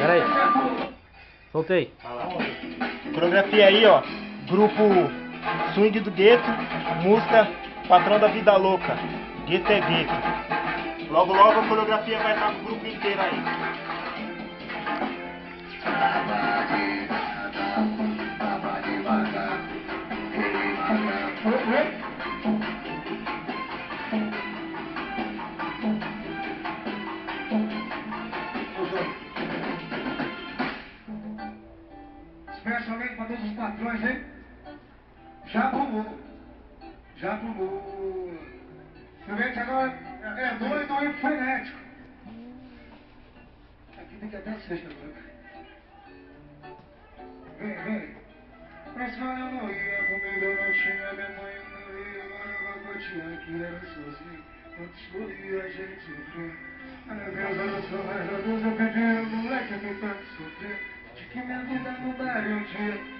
Pera aí. Soltei. Coreografia aí, ó. Grupo Swing do Gueto, música Patrão da Vida Louca. Gueto é Gueto. Logo, logo a coreografia vai estar com o grupo inteiro aí. Já pulou. Já pulou. Silvete agora é doido e frenético. Aqui tem que até sexta agora. Vem, vem. Pra escola eu não ia, comida eu não tinha, minha mãe não ia, agora vai tia que era sozinho. Quando escolhi a gente. Ai meu Deus, eu sou mais a Deus, eu pedi o moleque me tanto sofrer. De que minha vida mudaria um dia,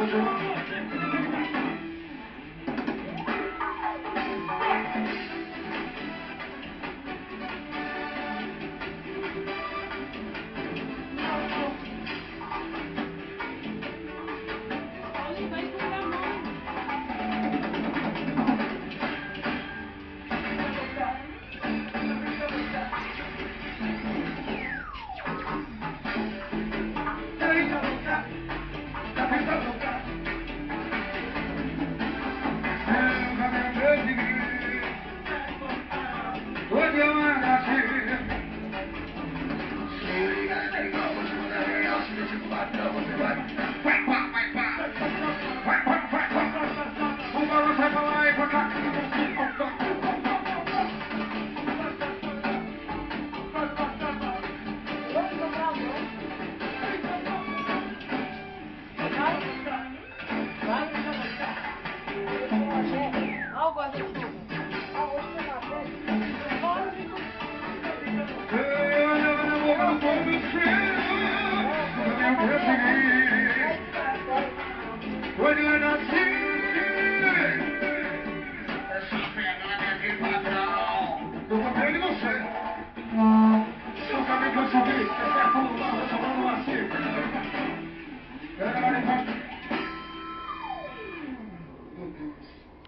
Thank you. You.